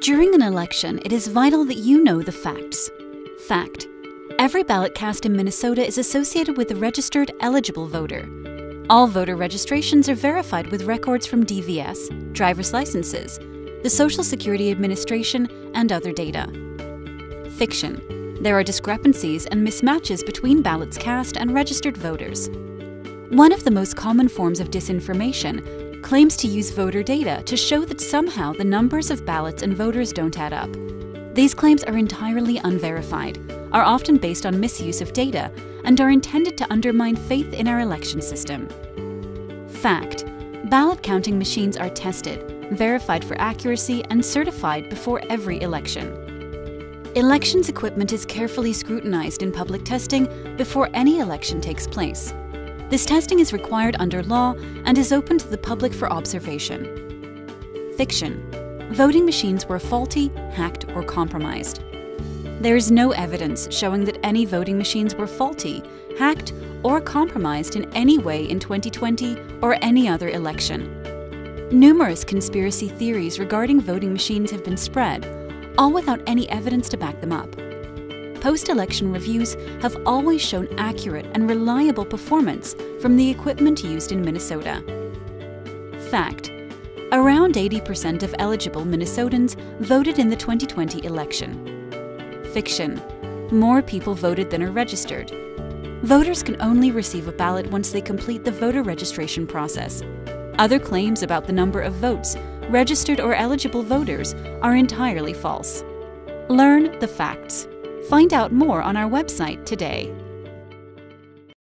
During an election, it is vital that you know the facts. Fact Every ballot cast in Minnesota is associated with a registered eligible voter. All voter registrations are verified with records from DVS, driver's licenses, the Social Security Administration, and other data. Fiction There are discrepancies and mismatches between ballots cast and registered voters. One of the most common forms of disinformation claims to use voter data to show that somehow the numbers of ballots and voters don't add up. These claims are entirely unverified, are often based on misuse of data, and are intended to undermine faith in our election system. Fact Ballot counting machines are tested, verified for accuracy, and certified before every election. Elections equipment is carefully scrutinized in public testing before any election takes place. This testing is required under law and is open to the public for observation. Fiction Voting machines were faulty, hacked, or compromised. There is no evidence showing that any voting machines were faulty, hacked, or compromised in any way in 2020 or any other election. Numerous conspiracy theories regarding voting machines have been spread, all without any evidence to back them up. Post election reviews have always shown accurate and reliable performance from the equipment used in Minnesota. Fact Around 80% of eligible Minnesotans voted in the 2020 election. Fiction More people voted than are registered. Voters can only receive a ballot once they complete the voter registration process. Other claims about the number of votes, registered or eligible voters, are entirely false. Learn the facts. Find out more on our website today.